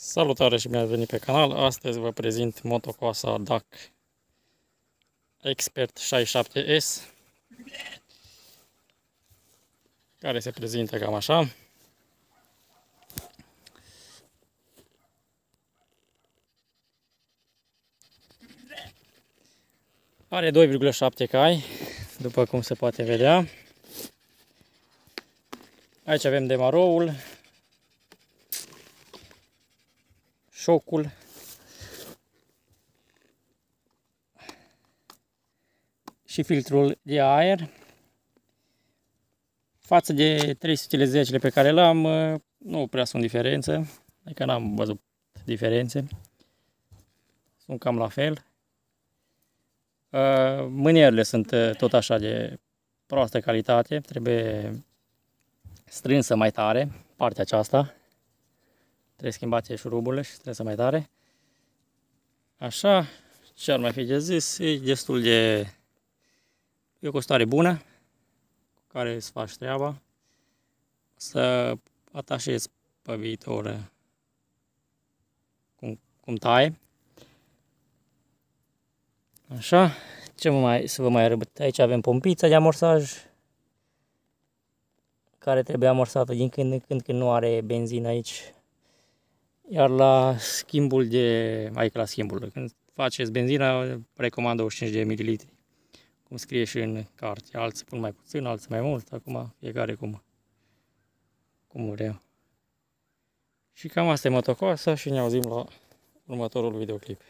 Salutare și bine ați venit pe canal. Astăzi vă prezint motocoasa DAC Expert 67S care se prezintă cam așa. Are 2,7 cai, după cum se poate vedea. Aici avem demaroul, șocul. Și filtrul de aer. Față de 310 pe care l-am, nu prea sunt diferențe. Adică n-am văzut diferențe. Sunt cam la fel. Mânierele sunt tot așa de proastă calitate. Trebuie strânsă mai tare partea aceasta. Trebuie schimbate șuruburile și trebuie să mai tare. Așa, ce ar mai fi de zis, e destul de... E o costare bună, cu care îți faci treaba. Să atașezi pe viitor cum, cum taie. Așa, ce mai, să vă mai arăt? Aici avem pompița de amorsaj, care trebuie amorsată din când în când, când nu are benzină aici. Iar la schimbul de, adică la schimbul, când faceți benzina, recomand 25 de mililitri. Cum scrie și în carte. Alții pun mai puțin, alții mai mult. Acum fiecare cum, cum vrea. Și cam asta e motocoasa și ne auzim la următorul videoclip.